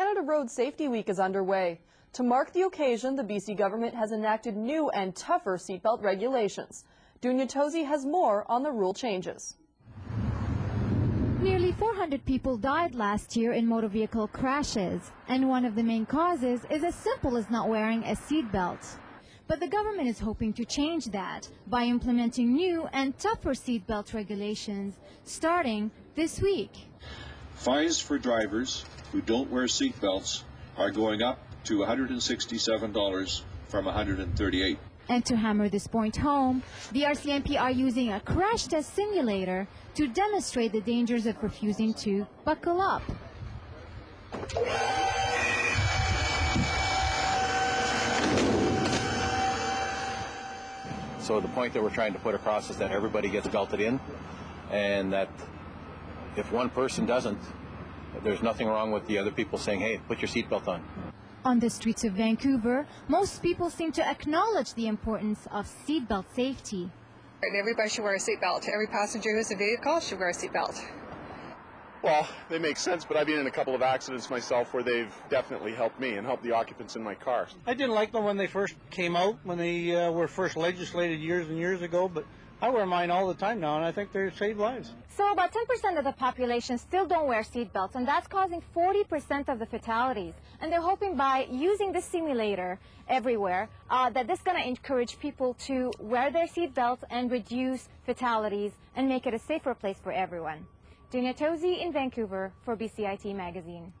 Canada Road Safety Week is underway. To mark the occasion, the BC government has enacted new and tougher seatbelt regulations. Dunia Tozy has more on the rule changes. Nearly 400 people died last year in motor vehicle crashes, and one of the main causes is as simple as not wearing a seatbelt. But the government is hoping to change that by implementing new and tougher seatbelt regulations starting this week. Fines for drivers who don't wear seatbelts are going up to $167 from 138. And to hammer this point home, the RCMP are using a crash test simulator to demonstrate the dangers of refusing to buckle up. So the point that we're trying to put across is that everybody gets belted in, and that if one person doesn't, there's nothing wrong with the other people saying, hey, put your seatbelt on. On the streets of Vancouver, most people seem to acknowledge the importance of seatbelt safety. And everybody should wear a seatbelt. Every passenger who's in a vehicle should wear a seatbelt. Well, they make sense, but I've been in a couple of accidents myself where they've definitely helped me and helped the occupants in my car. I didn't like them when they first came out, when they uh, were first legislated years and years ago, but I wear mine all the time now, and I think they save lives. So about 10% of the population still don't wear seatbelts, and that's causing 40% of the fatalities. And they're hoping by using the simulator everywhere uh, that this is going to encourage people to wear their seatbelts and reduce fatalities and make it a safer place for everyone. Tozy in Vancouver for BCIT Magazine.